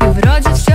И вроде все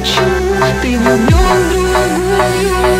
хочу Ты влюблен в другую